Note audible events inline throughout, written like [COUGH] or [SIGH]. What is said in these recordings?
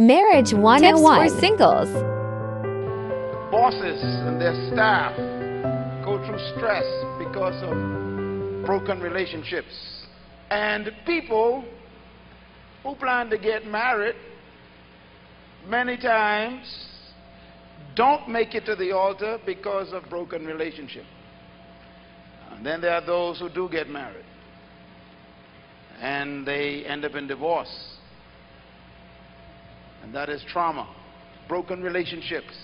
Marriage mm. 101 Tips for singles. Bosses and their staff go through stress because of broken relationships. And people who plan to get married many times don't make it to the altar because of broken relationship. And then there are those who do get married and they end up in divorce and that is trauma, broken relationships.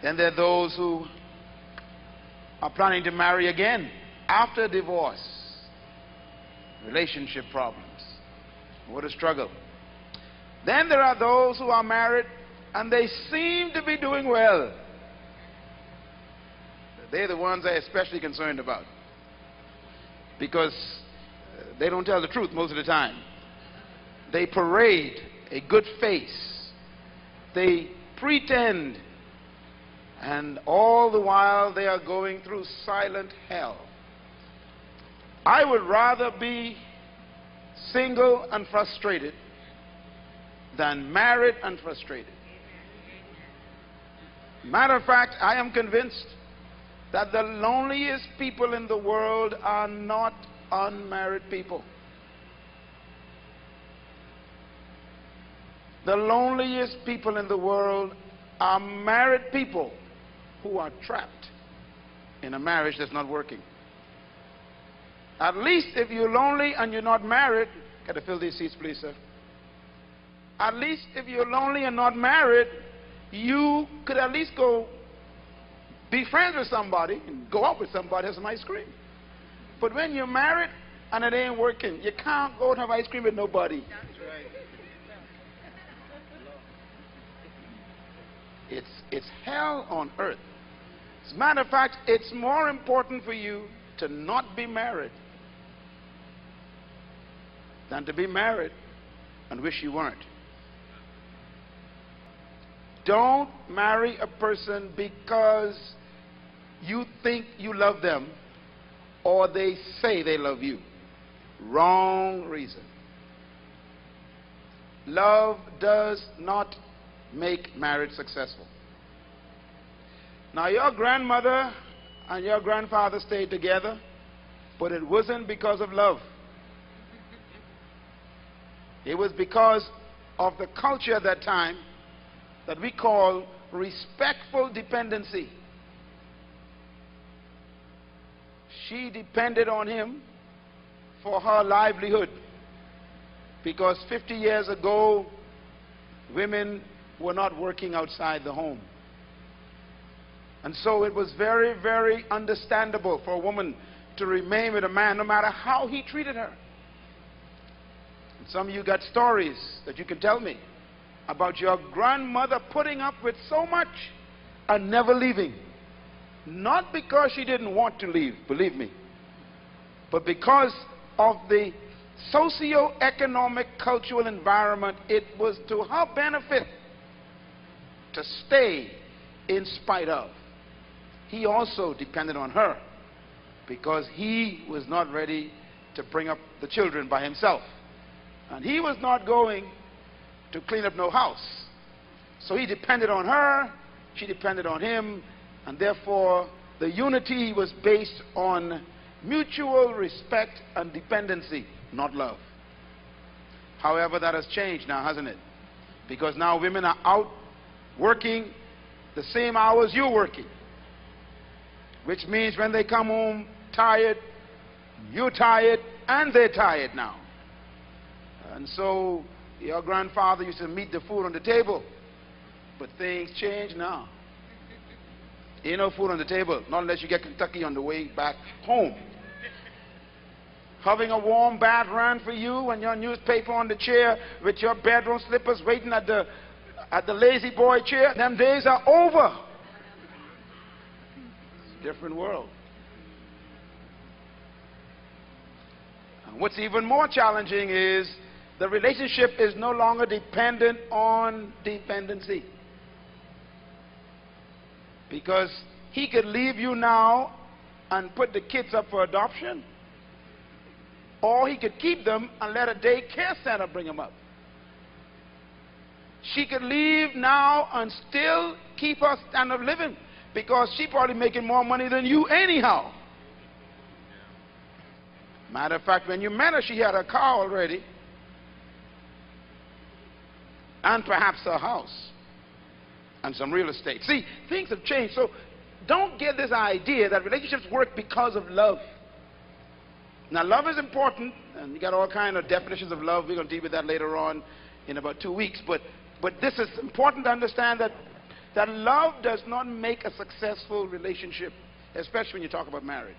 Then there are those who are planning to marry again after divorce, relationship problems. What a struggle. Then there are those who are married and they seem to be doing well. They're the ones I'm especially concerned about because uh, they don't tell the truth most of the time. They parade a good face. They pretend, and all the while they are going through silent hell. I would rather be single and frustrated than married and frustrated. Matter of fact, I am convinced that the loneliest people in the world are not unmarried people. The loneliest people in the world are married people who are trapped in a marriage that's not working. At least if you're lonely and you're not married, can I fill these seats, please, sir? At least if you're lonely and not married, you could at least go be friends with somebody and go out with somebody, have some ice cream. But when you're married and it ain't working, you can't go and have ice cream with nobody. It's, it's hell on earth. As a matter of fact, it's more important for you to not be married than to be married and wish you weren't. Don't marry a person because you think you love them or they say they love you. Wrong reason. Love does not make marriage successful. Now, your grandmother and your grandfather stayed together, but it wasn't because of love. It was because of the culture at that time that we call respectful dependency. She depended on him for her livelihood because 50 years ago, women were not working outside the home. And so it was very, very understandable for a woman to remain with a man no matter how he treated her. And some of you got stories that you can tell me about your grandmother putting up with so much and never leaving. Not because she didn't want to leave, believe me, but because of the socio-economic cultural environment, it was to her benefit to stay in spite of. He also depended on her because he was not ready to bring up the children by himself. And he was not going to clean up no house. So he depended on her, she depended on him, and therefore the unity was based on mutual respect and dependency, not love. However, that has changed now, hasn't it? Because now women are out working the same hours you're working. Which means when they come home tired, you're tired, and they're tired now. And so your grandfather used to meet the food on the table. But things change now. Ain't no food on the table, not unless you get Kentucky on the way back home. Having a warm bath run for you and your newspaper on the chair with your bedroom slippers waiting at the at the La-Z-Boy chair, them days are over. different world. And what's even more challenging is the relationship is no longer dependent on dependency. Because he could leave you now and put the kids up for adoption, or he could keep them and let a daycare center bring them up. She could leave now and still keep her standard of living because she probably making more money than you anyhow. Matter of fact, when you met her, she had a car already and perhaps a house and some real estate. See, things have changed. So don't get this idea that relationships work because of love. Now, love is important, and you got all kind of definitions of love. We're going to deal with that later on in about two weeks. But, but this is important to understand that, that love does not make a successful relationship, especially when you talk about marriage.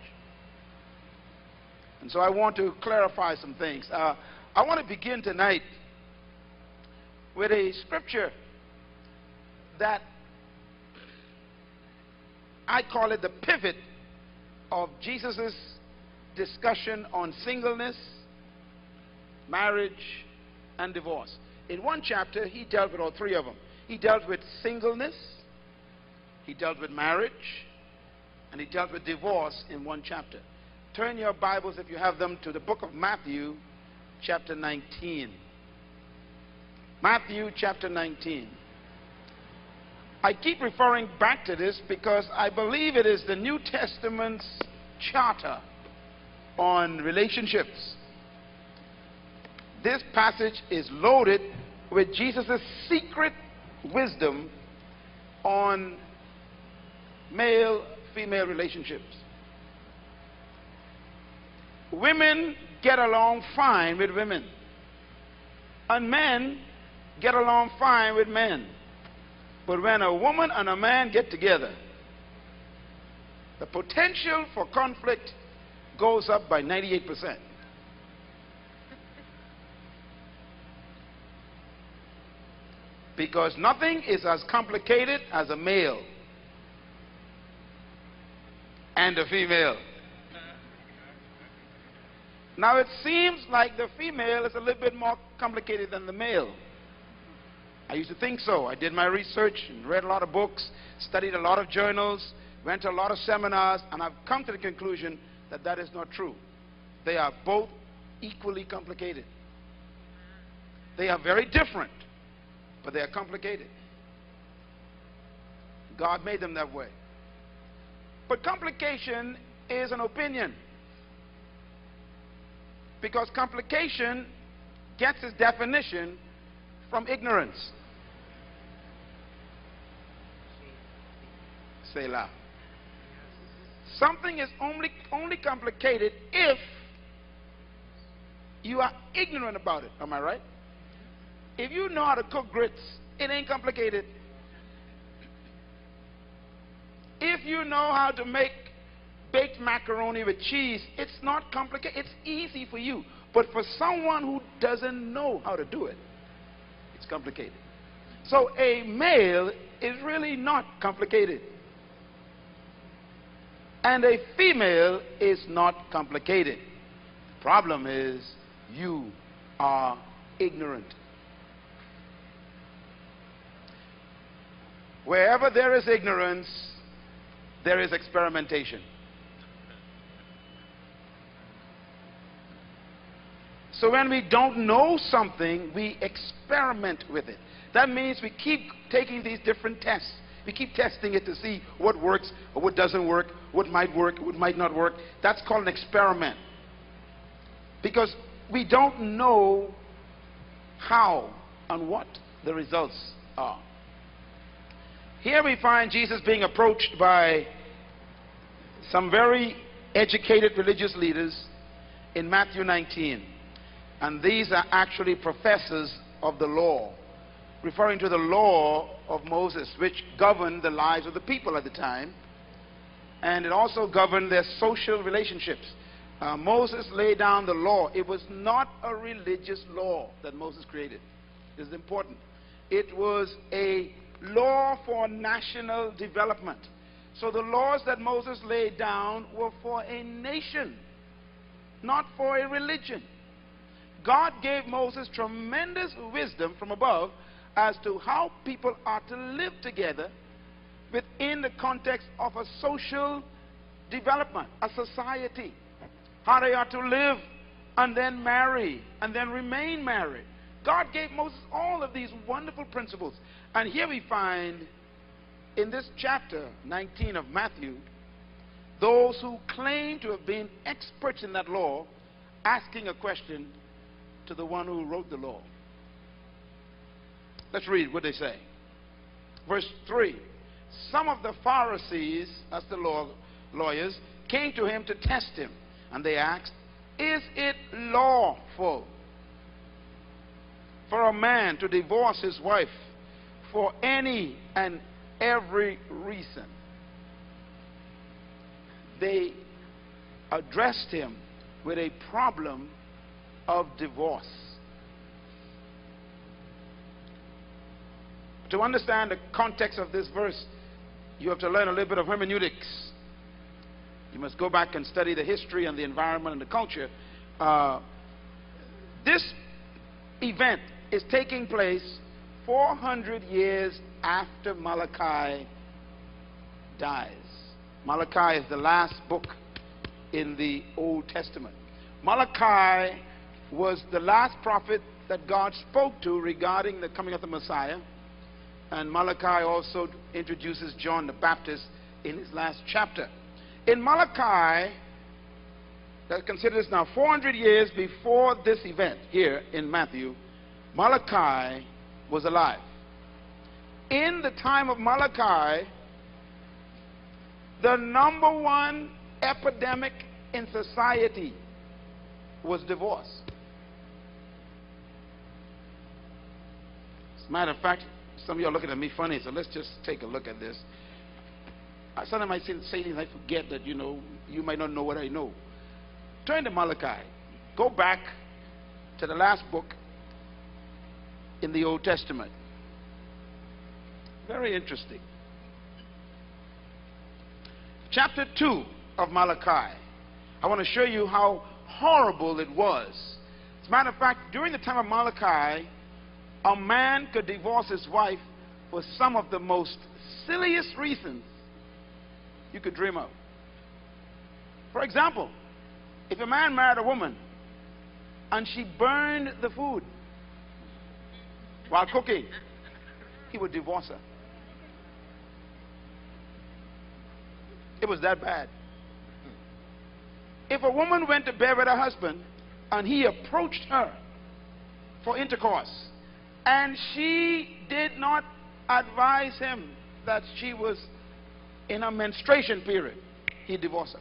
And so I want to clarify some things. Uh, I want to begin tonight with a scripture that I call it the pivot of Jesus' discussion on singleness, marriage, and divorce. In one chapter, he dealt with all three of them. He dealt with singleness, he dealt with marriage, and he dealt with divorce in one chapter. Turn your Bibles, if you have them, to the book of Matthew, chapter 19. Matthew, chapter 19. I keep referring back to this because I believe it is the New Testament's charter on relationships. This passage is loaded with Jesus' secret wisdom on male female relationships. Women get along fine with women, and men get along fine with men. But when a woman and a man get together, the potential for conflict goes up by 98%. Because nothing is as complicated as a male and a female. Now it seems like the female is a little bit more complicated than the male. I used to think so. I did my research and read a lot of books, studied a lot of journals, went to a lot of seminars, and I've come to the conclusion that that is not true. They are both equally complicated. They are very different, but they are complicated. God made them that way. But complication is an opinion. Because complication gets its definition from ignorance. Say Selah. Something is only, only complicated if you are ignorant about it. Am I right? If you know how to cook grits, it ain't complicated. If you know how to make baked macaroni with cheese, it's not complicated. It's easy for you. But for someone who doesn't know how to do it, it's complicated. So a male is really not complicated. And a female is not complicated. The problem is you are ignorant. Wherever there is ignorance, there is experimentation. So when we don't know something, we experiment with it. That means we keep taking these different tests. We keep testing it to see what works or what doesn't work, what might work, what might not work. That's called an experiment. Because we don't know how and what the results are. Here we find Jesus being approached by some very educated religious leaders in Matthew 19. And these are actually professors of the law referring to the law of Moses, which governed the lives of the people at the time. And it also governed their social relationships. Uh, Moses laid down the law. It was not a religious law that Moses created. This is important. It was a law for national development. So the laws that Moses laid down were for a nation, not for a religion. God gave Moses tremendous wisdom from above as to how people are to live together within the context of a social development, a society. How they are to live and then marry and then remain married. God gave Moses all of these wonderful principles. And here we find in this chapter 19 of Matthew, those who claim to have been experts in that law asking a question to the one who wrote the law. Let's read what they say. Verse 3 Some of the Pharisees, that's the law, lawyers, came to him to test him. And they asked, Is it lawful for a man to divorce his wife for any and every reason? They addressed him with a problem of divorce. To understand the context of this verse, you have to learn a little bit of hermeneutics. You must go back and study the history and the environment and the culture. Uh, this event is taking place 400 years after Malachi dies. Malachi is the last book in the Old Testament. Malachi was the last prophet that God spoke to regarding the coming of the Messiah. And Malachi also introduces John the Baptist in his last chapter. In Malachi, let's consider this now, 400 years before this event here in Matthew, Malachi was alive. In the time of Malachi, the number one epidemic in society was divorce. As a matter of fact, some of you are looking at me funny, so let's just take a look at this. Uh, Sometimes I say things I forget that, you know, you might not know what I know. Turn to Malachi. Go back to the last book in the Old Testament. Very interesting. Chapter 2 of Malachi. I want to show you how horrible it was. As a matter of fact, during the time of Malachi, a man could divorce his wife for some of the most silliest reasons you could dream of. For example, if a man married a woman and she burned the food while cooking, he would divorce her. It was that bad. If a woman went to bed with her husband and he approached her for intercourse and she did not advise him that she was in a menstruation period, he divorced her.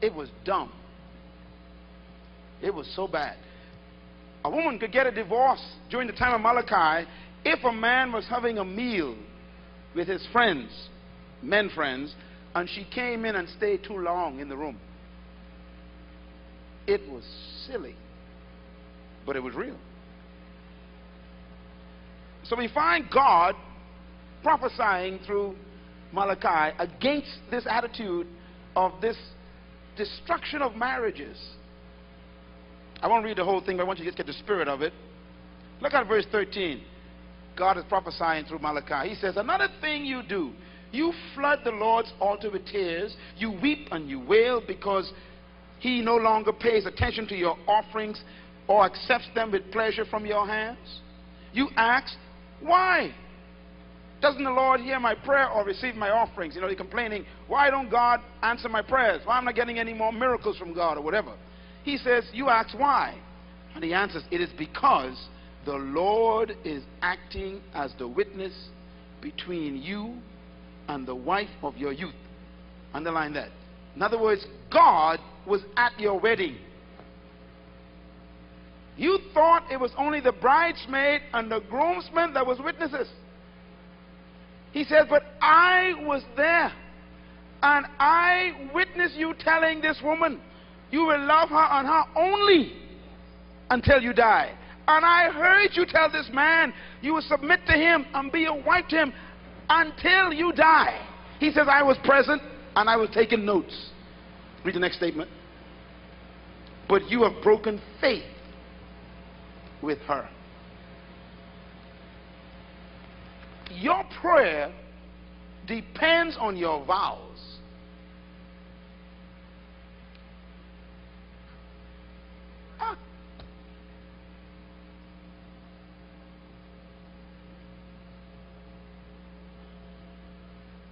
It was dumb. It was so bad. A woman could get a divorce during the time of Malachi if a man was having a meal with his friends, men friends, and she came in and stayed too long in the room. It was silly, but it was real. So we find God prophesying through Malachi against this attitude of this destruction of marriages. I won't read the whole thing, but I want you to just get the spirit of it. Look at verse 13. God is prophesying through Malachi. He says, Another thing you do, you flood the Lord's altar with tears. You weep and you wail because he no longer pays attention to your offerings or accepts them with pleasure from your hands. You ask, Why? Doesn't the Lord hear my prayer or receive my offerings? You know, you're complaining, Why don't God answer my prayers? Why am I not getting any more miracles from God or whatever? He says, You ask why. And he answers, It is because the Lord is acting as the witness between you and the wife of your youth. Underline that. In other words, God was at your wedding. You thought it was only the bridesmaid and the groomsmen that was witnesses. He says, but I was there. And I witnessed you telling this woman, you will love her and her only until you die. And I heard you tell this man, you will submit to him and be a wife to him until you die. He says, I was present and I was taking notes. Read the next statement. But you have broken faith with her. Your prayer depends on your vows.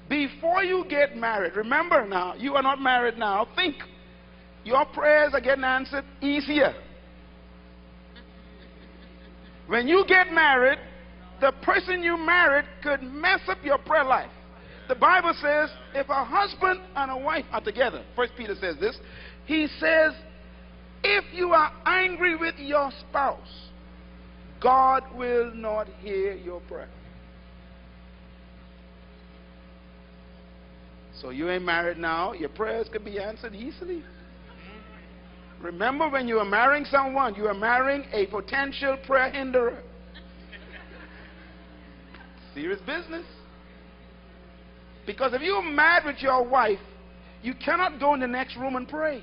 Before you get married, remember now, you are not married now. Think. Your prayers are getting answered easier. When you get married, the person you married could mess up your prayer life. The Bible says if a husband and a wife are together, First Peter says this, he says, if you are angry with your spouse, God will not hear your prayer. So you ain't married now, your prayers could be answered easily. Remember when you are marrying someone, you are marrying a potential prayer hinderer. Serious business. Because if you're mad with your wife, you cannot go in the next room and pray.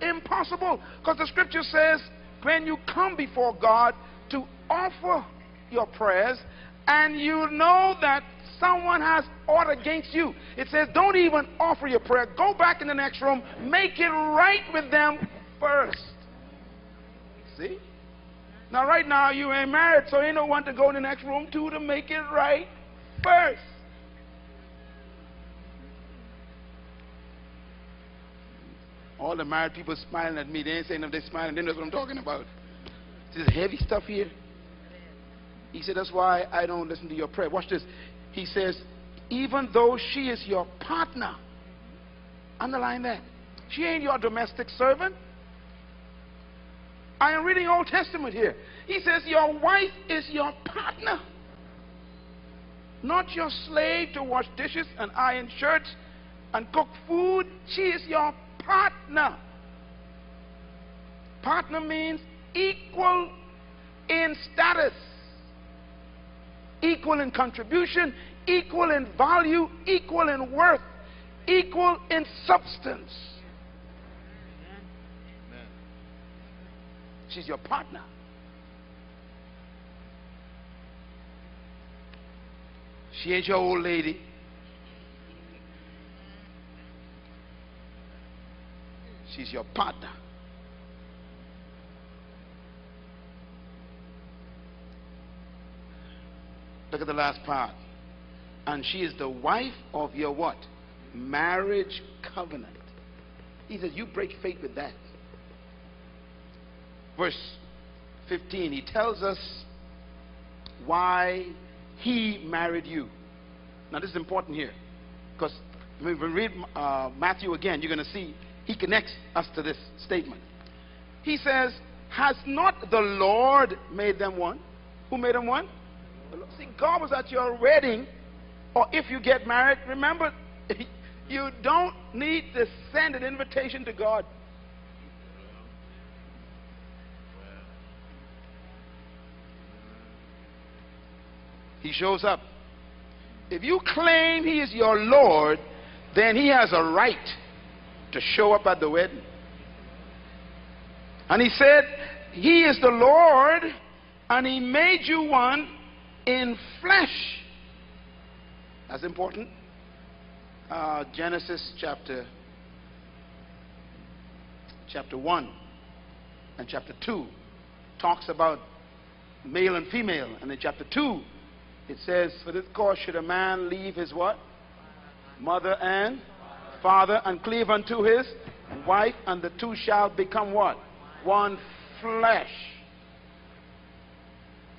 Impossible. Because the scripture says when you come before God to offer your prayers and you know that someone has ought against you, it says don't even offer your prayer. Go back in the next room, make it right with them first. See? Now, right now, you ain't married, so ain't no one to go in the next room to to make it right first. All the married people smiling at me. They ain't saying if they're smiling. They know what I'm talking about. This is heavy stuff here. He said, That's why I don't listen to your prayer. Watch this. He says, Even though she is your partner, underline that. She ain't your domestic servant. I am reading Old Testament here. He says, Your wife is your partner, not your slave to wash dishes and iron shirts and cook food. She is your partner. Partner means equal in status, equal in contribution, equal in value, equal in worth, equal in substance. She's your partner. She ain't your old lady. She's your partner. Look at the last part. And she is the wife of your what? Marriage covenant. He says, You break faith with that. Verse 15, he tells us why he married you. Now, this is important here because when we read uh, Matthew again, you're going to see he connects us to this statement. He says, Has not the Lord made them one? Who made them one? See, God was at your wedding, or if you get married, remember, [LAUGHS] you don't need to send an invitation to God. He shows up. If you claim He is your Lord, then He has a right to show up at the wedding. And He said, He is the Lord, and He made you one in flesh. That's important. Uh, Genesis chapter chapter 1 and chapter 2 talks about male and female. And in chapter 2, it says, For this cause should a man leave his what? Mother and father and cleave unto his wife, and the two shall become what? One flesh.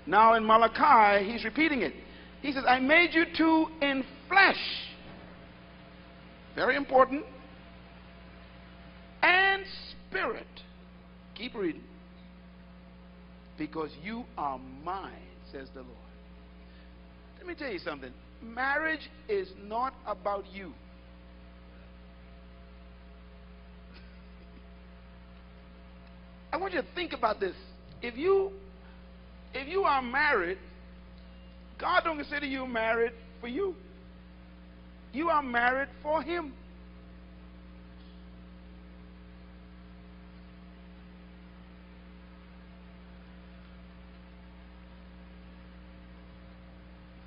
Now in Malachi, he's repeating it. He says, I made you two in flesh. Very important. And spirit. Keep reading. Because you are mine, says the Lord. Let me tell you something. Marriage is not about you. [LAUGHS] I want you to think about this. If you if you are married, God don't consider you married for you. You are married for him.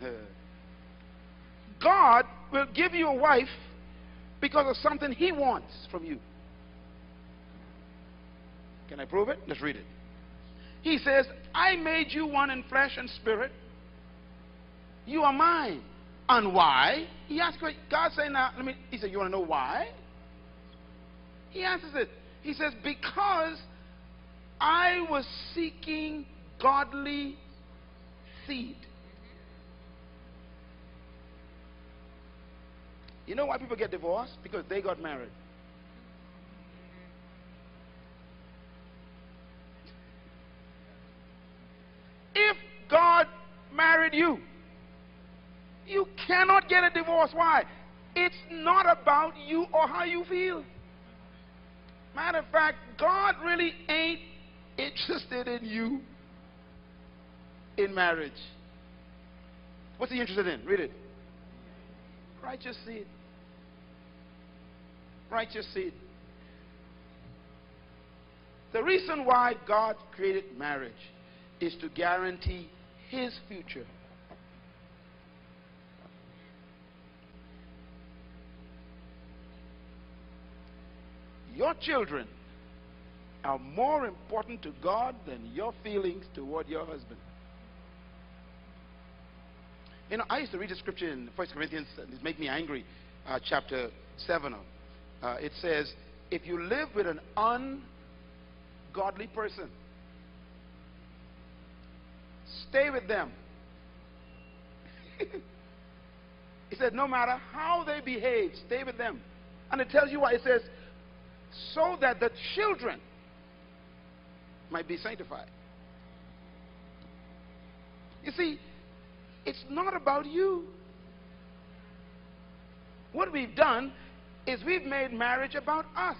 [LAUGHS] God will give you a wife because of something he wants from you. Can I prove it? Let's read it. He says, I made you one in flesh and spirit. You are mine. And why? He asked God saying now, let me he said, You want to know why? He answers it. He says, Because I was seeking godly seed. You know why people get divorced? Because they got married. If God married you, you cannot get a divorce. Why? It's not about you or how you feel. Matter of fact, God really ain't interested in you in marriage. What's he interested in? Read it. Righteous seed. Righteous seed. The reason why God created marriage is to guarantee his future. Your children are more important to God than your feelings toward your husband. You know, I used to read a scripture in 1 Corinthians, it made me angry, uh, chapter 7. Uh, it says, if you live with an ungodly person, stay with them. [LAUGHS] he said, no matter how they behave, stay with them. And it tells you why. It says, so that the children might be sanctified. You see, it's not about you. What we've done is we've made marriage about us.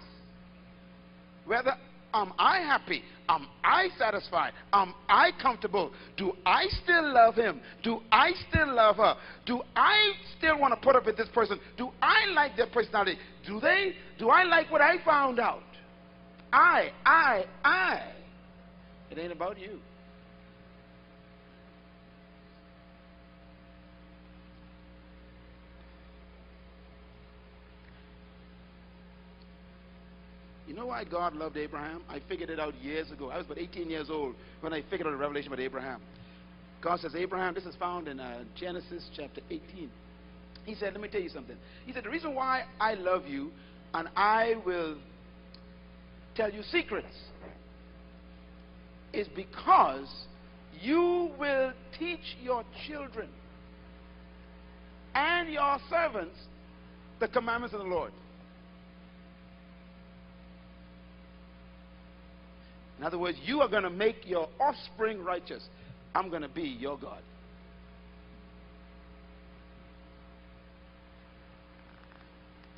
Whether am I happy? Am I satisfied? Am I comfortable? Do I still love him? Do I still love her? Do I still want to put up with this person? Do I like their personality? Do they? Do I like what I found out? I, I, I. It ain't about you. Know why God loved Abraham? I figured it out years ago. I was about 18 years old when I figured out the revelation about Abraham. God says, Abraham, this is found in uh, Genesis chapter 18. He said, Let me tell you something. He said, The reason why I love you and I will tell you secrets is because you will teach your children and your servants the commandments of the Lord. In other words, you are going to make your offspring righteous. I'm going to be your God.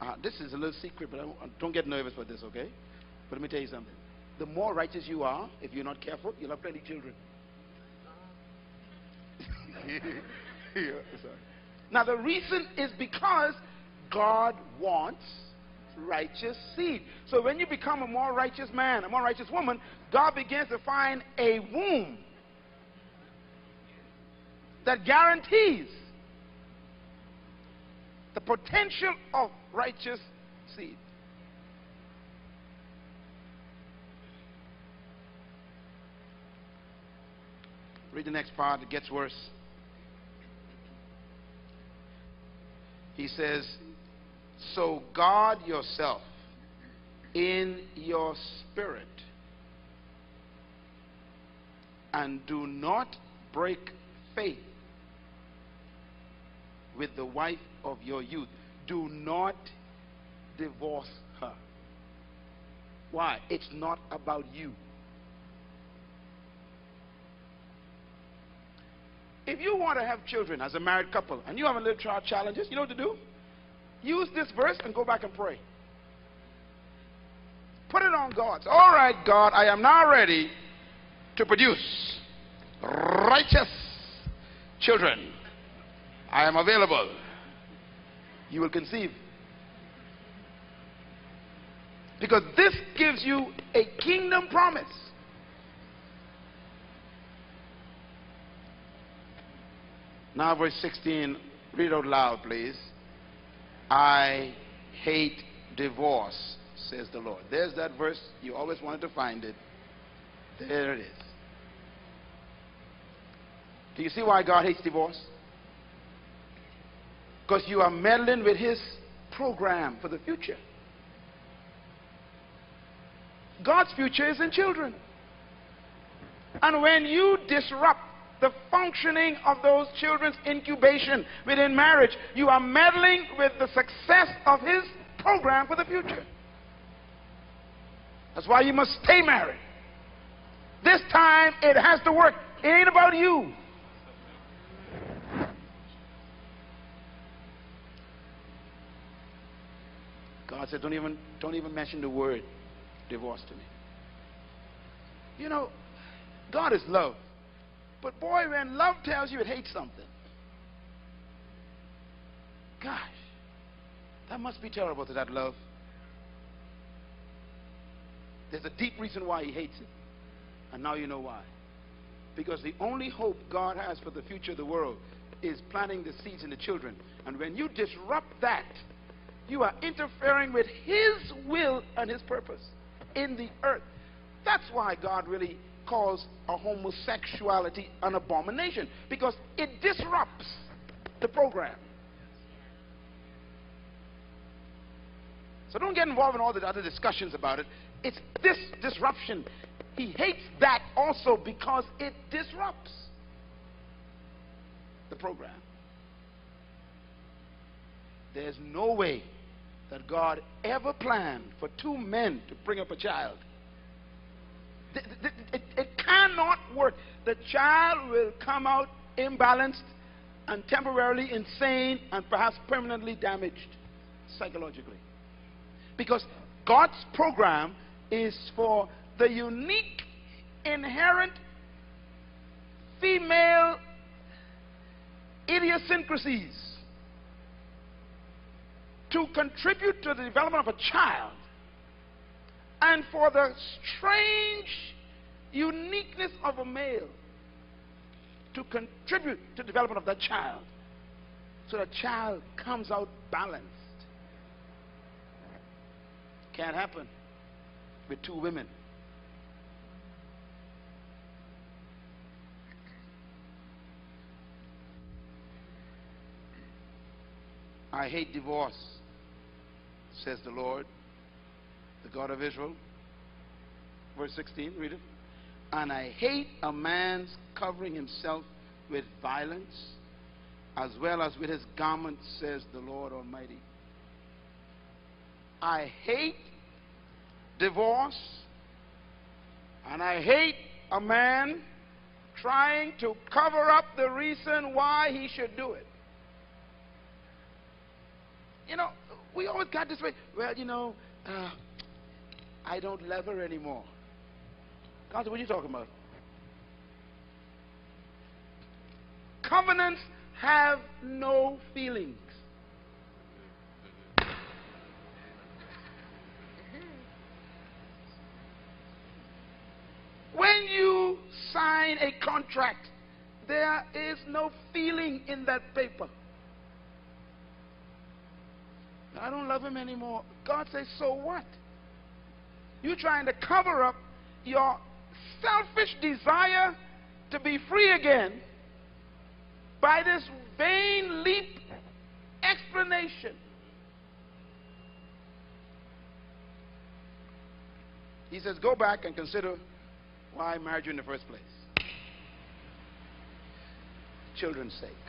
Uh, this is a little secret, but don't get nervous for this, okay? But let me tell you something. The more righteous you are, if you're not careful, you'll have plenty of children. [LAUGHS] yeah, now, the reason is because God wants righteous seed. So when you become a more righteous man, a more righteous woman, God begins to find a womb that guarantees the potential of righteous seed. Read the next part, it gets worse. He says, So guard yourself in your spirit and do not break faith with the wife of your youth. Do not divorce her. Why? It's not about you. If you want to have children as a married couple and you have a little child challenges, you know what to do? Use this verse and go back and pray. Put it on God. All right, God, I am now ready to produce righteous children. I am available. You will conceive. Because this gives you a kingdom promise. Now, verse 16, read out loud, please. I hate divorce, says the Lord. There's that verse. You always wanted to find it. There it is. Do you see why God hates divorce? Because you are meddling with his program for the future. God's future is in children. And when you disrupt the functioning of those children's incubation within marriage, you are meddling with the success of his program for the future. That's why you must stay married. This time it has to work. It ain't about you. God said, don't even, don't even mention the word divorce to me. You know, God is love. But boy, when love tells you it hates something, gosh, that must be terrible to that love. There's a deep reason why he hates it. And now you know why. Because the only hope God has for the future of the world is planting the seeds in the children. And when you disrupt that, you are interfering with His will and His purpose in the earth. That's why God really calls a homosexuality an abomination because it disrupts the program. So don't get involved in all the other discussions about it. It's this disruption. He hates that also because it disrupts the program. There's no way that God ever planned for two men to bring up a child. It, it, cannot work. The child will come out imbalanced and temporarily insane and perhaps permanently damaged psychologically. Because God's program is for the unique, inherent female idiosyncrasies to contribute to the development of a child and for the strange uniqueness of a male to contribute to the development of that child so the child comes out balanced. Can't happen with two women. I hate divorce, says the Lord, the God of Israel. Verse 16, read it. And I hate a man's covering himself with violence, as well as with his garment, says the Lord Almighty. I hate divorce, and I hate a man trying to cover up the reason why he should do it. You know, we always got this way. Well, you know, uh, I don't love her anymore. God what are you talking about? Covenants have no feelings. When you sign a contract, there is no feeling in that paper. I don't love him anymore. God says, so what? You're trying to cover up your selfish desire to be free again by this vain leap explanation. He says, go back and consider why I married you in the first place. Children's sake.